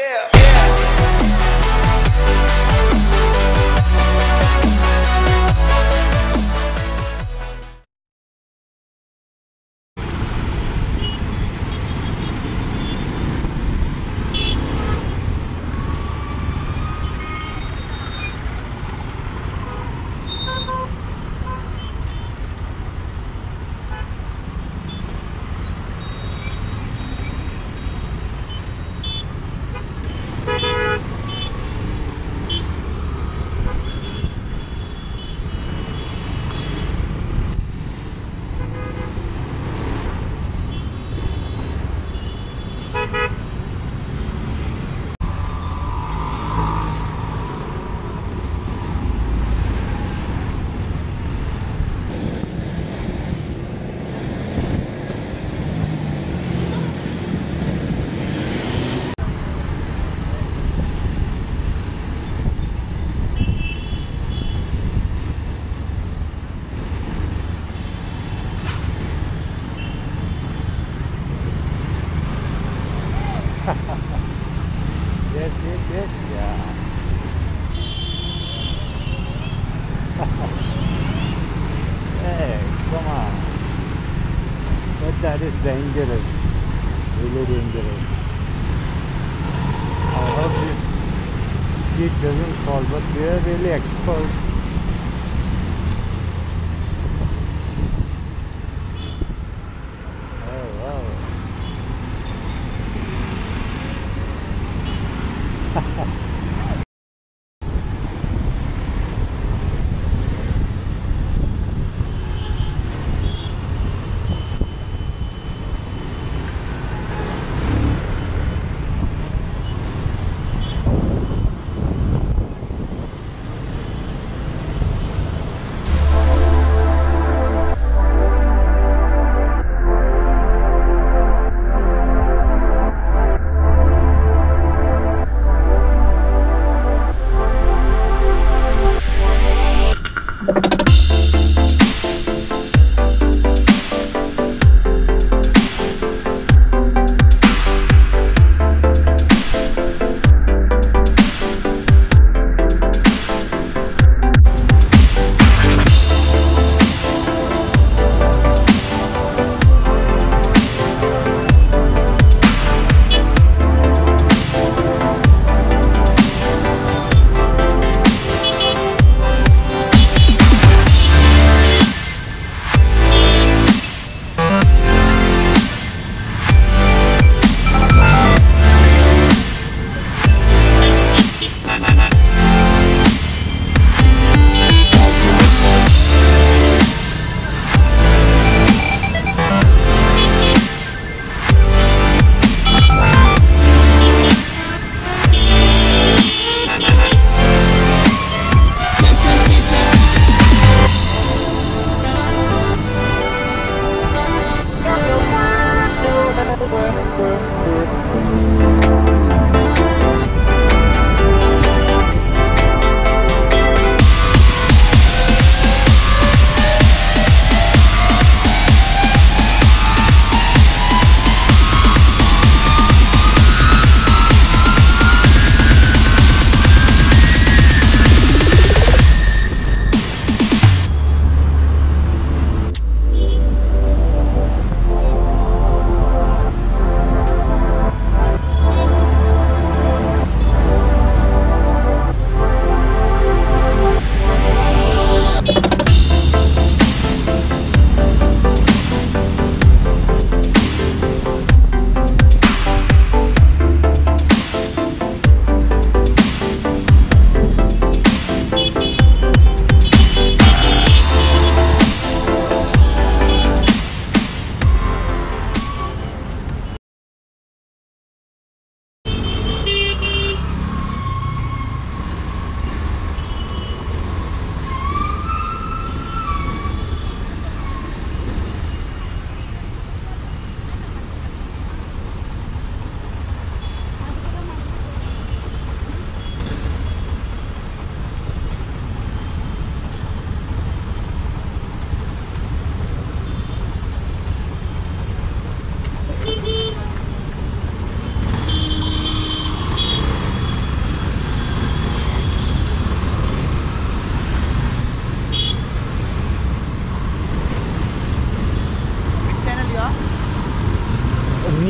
yeah. Yes, yes, yes, yeah. hey, come on. But that is dangerous. Really dangerous. I hope this kid doesn't fall, but they are really expert. ハハハ。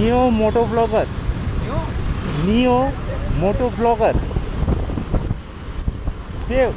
neo moto blogger neo moto blogger save